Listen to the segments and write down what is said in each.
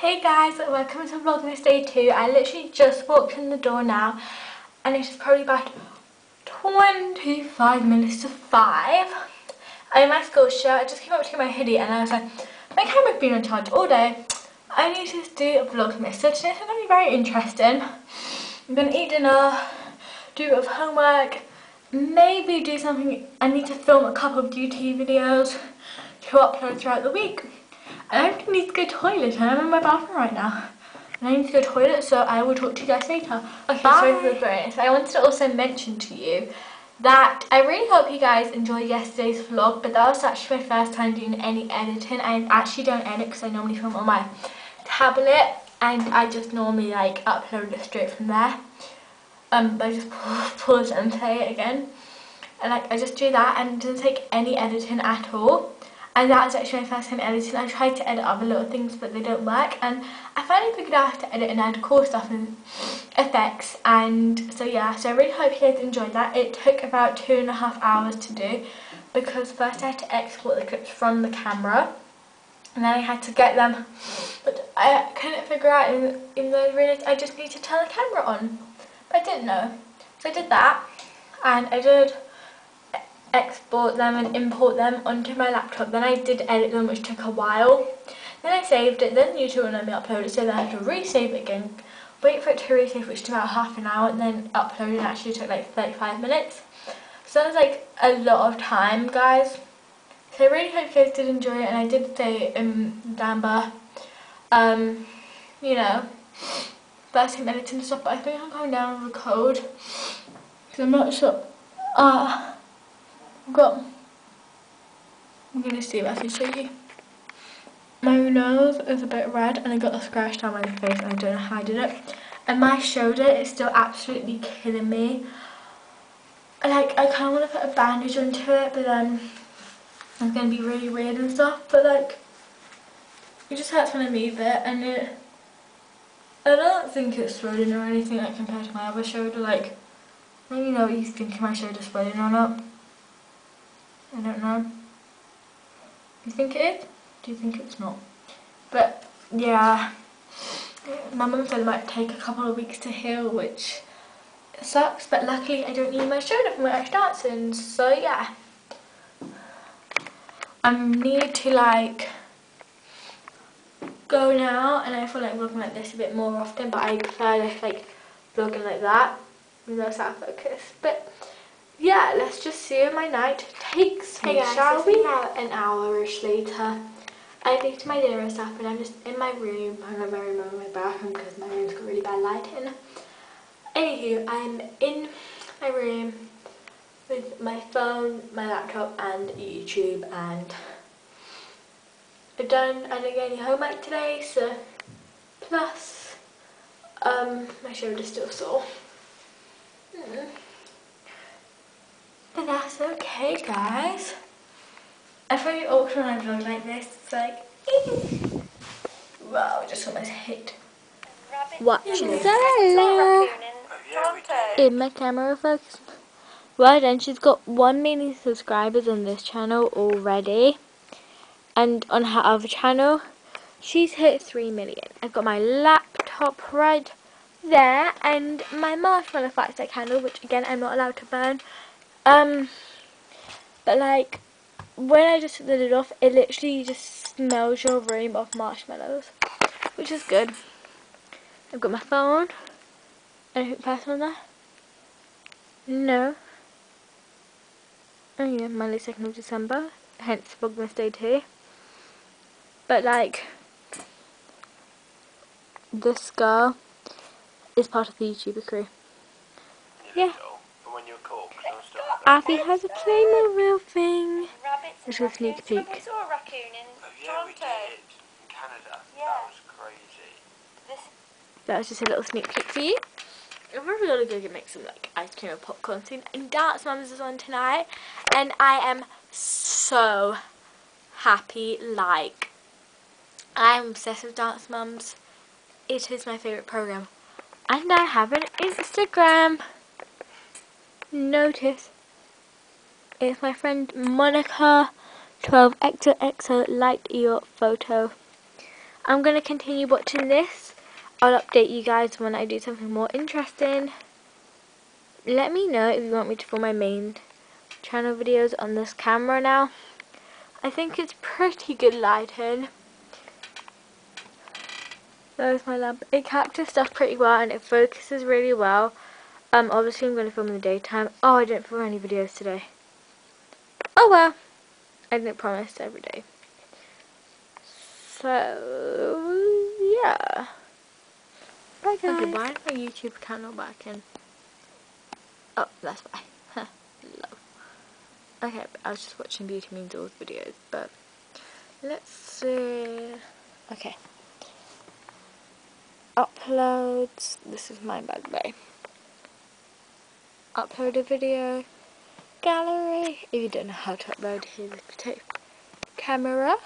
Hey guys, welcome to Vlogmas Day 2. I literally just walked in the door now and it's probably about 25 minutes to 5. I'm in my school shirt. I just came up to get my hoodie and I was like, my camera's been on charge all day. I need to do a Vlogmas. So today's going to be very interesting. I'm going to eat dinner, do a bit of homework, maybe do something. I need to film a couple of beauty videos to upload throughout the week. I actually need to go to the toilet and I'm in my bathroom right now. And I need to go to the toilet so I will talk to you guys later. Okay, Bye. sorry for the bonus. I wanted to also mention to you that I really hope you guys enjoyed yesterday's vlog but that was actually my first time doing any editing. I actually don't edit because I normally film on my tablet and I just normally like upload it straight from there. Um, I just pause and play it again. And like I just do that and it doesn't take any editing at all and that was actually my first time editing. I tried to edit other little things but they don't work and I finally figured out how to edit and add cool stuff and effects and so yeah so I really hope you guys enjoyed that. It took about two and a half hours to do because first I had to export the clips from the camera and then I had to get them but I couldn't figure out in, in the realised I just need to turn the camera on but I didn't know so I did that and I did export them and import them onto my laptop. Then I did edit them, which took a while. Then I saved it, then YouTube let me upload it, so then I had to resave it again, wait for it to resave, which took about half an hour, and then upload it actually took like 35 minutes. So that was like a lot of time, guys. So I really hope you guys did enjoy it, and I did say in below, um, you know, first time editing stuff, but I think I'm going down with a code, because I'm not sure. Uh, got, I'm going to see if I can show you. My nose is a bit red and I got a scratch down my face and I don't know how I did it. And my shoulder is still absolutely killing me. Like, I kind of want to put a bandage onto it, but then it's going to be really weird and stuff. But like, it just hurts when I move it and it, I don't think it's swollen or anything like compared to my other shoulder. Like, I don't know what you think my shoulder's swollen or not. I don't know. You think it is? Do you think it's not? But yeah, my mum said it might take a couple of weeks to heal, which sucks. But luckily, I don't need my shoulder for my Irish dancing. So yeah, I need to like go now, and I feel like vlogging like this a bit more often. But I prefer like vlogging like that, even though it's out of focus. But yeah, let's just see where my night takes hey me, guys, shall we? Now an hour-ish later. I ate my dinner and stuff, and I'm just in my room. I'm not very room in my bathroom because my room's got really bad lighting. Anywho, I'm in my room with my phone, my laptop, and YouTube, and I've done. I didn't get any homework today, so plus um, my shoulder's still sore. Mm. But okay, guys. I find it awkward when I vlog like this. It's like, wow, I just almost hit. Watching Zoella in my camera folks. Well done, she's got 1 million subscribers on this channel already. And on her other channel, she's hit 3 million. I've got my laptop right there and my marshmallow fireside candle, which again I'm not allowed to burn um, but like, when I just the lid off, it literally just smells your room of marshmallows, which is good. I've got my phone. Anything personal there? No. Oh yeah, Monday 2nd of December, hence Vlogmas Day 2. But like, this girl is part of the YouTuber crew. Yeah. Abby has a Playmobil thing. It's a sneak peek. We saw a raccoon in oh, yeah, Toronto. we did. In Canada. Yeah. That was crazy. This that was just a little sneak peek for you. I'm probably gonna go get make some like ice cream and popcorn soon. And Dance Mums is on tonight, and I am so happy. Like, I'm obsessed with Dance Mums. It is my favourite program, and I have an Instagram. Notice if my friend Monica 12XOXO liked your photo. I'm going to continue watching this. I'll update you guys when I do something more interesting. Let me know if you want me to film my main channel videos on this camera now. I think it's pretty good lighting. There's my lamp. It captures stuff pretty well and it focuses really well. Um, obviously I'm going to film in the daytime. Oh, I didn't film any videos today. Oh well. I didn't promise every day. So, yeah. Bye guys. Okay, my YouTube channel back in? Oh, that's why. Love. Okay, I was just watching Beauty Means All's videos, but let's see. Okay. Uploads. This is my bad way. Upload a video. Gallery. If you don't know how to upload, tip. Camera.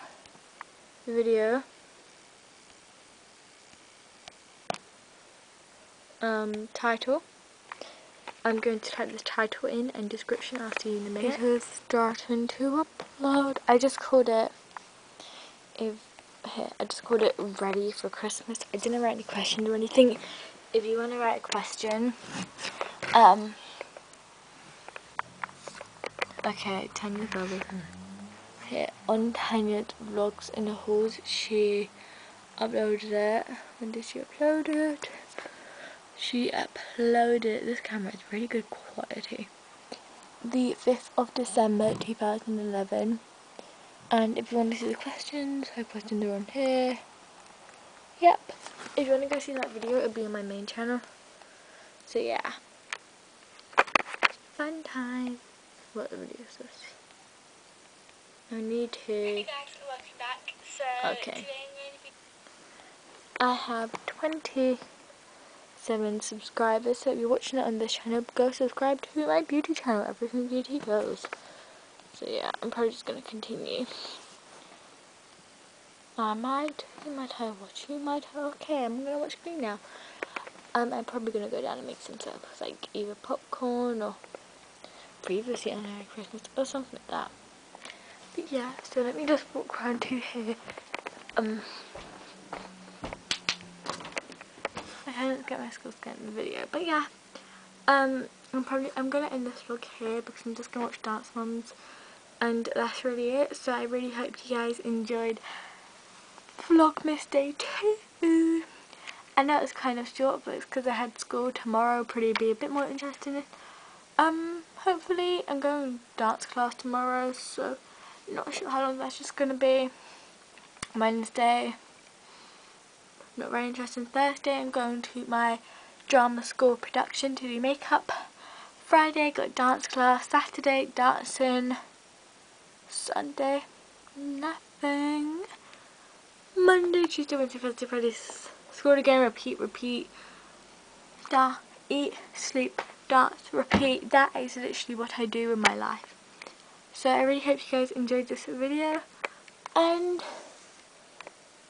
Video. Um, title. I'm going to type the title in and description. I'll see you in a minute. Starting to upload. I just called it. If here, I just called it ready for Christmas. I didn't write any questions or anything. If you want to write a question, um. Mm-hmm. Okay, Tanya Vloggers. Here on Tanya's vlogs in the halls, she uploaded it. When did she upload it? she uploaded this camera is really good quality. The 5th of December 2011 and if you want to see the questions her questions are on here. Yep. If you want to go see that video it'll be on my main channel. So yeah. Fun time what the video is this I need to hey guys welcome back so okay I have 27 subscribers. So if you're watching it on this channel, go subscribe to my beauty channel, Everything Beauty Goes. So yeah, I'm probably just gonna continue. I might, you might have watch, you might have, okay, I'm gonna watch green now. Um, I'm probably gonna go down and make some stuff, like either popcorn or previously on Merry Christmas or something like that. But yeah, so let me just walk around to here. Um, I didn't get my skills get in the video. But yeah, um, I'm probably I'm gonna end this vlog here because I'm just gonna watch Dance Moms, and that's really it. So I really hope you guys enjoyed Vlogmas Day two. I know it's kind of short, but it's because I had school tomorrow. Probably be a bit more interesting. Um, hopefully I'm going dance class tomorrow, so not sure how long that's just gonna be. Wednesday not very interesting. Thursday I'm going to my drama school production to do makeup. Friday got dance class. Saturday dancing. Sunday nothing. Monday, Tuesday, Wednesday, Thursday, Friday school again. Repeat, repeat. Da, eat, sleep, dance, repeat. That is literally what I do in my life. So I really hope you guys enjoyed this video and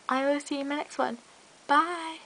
I will see you in my next one. Bye.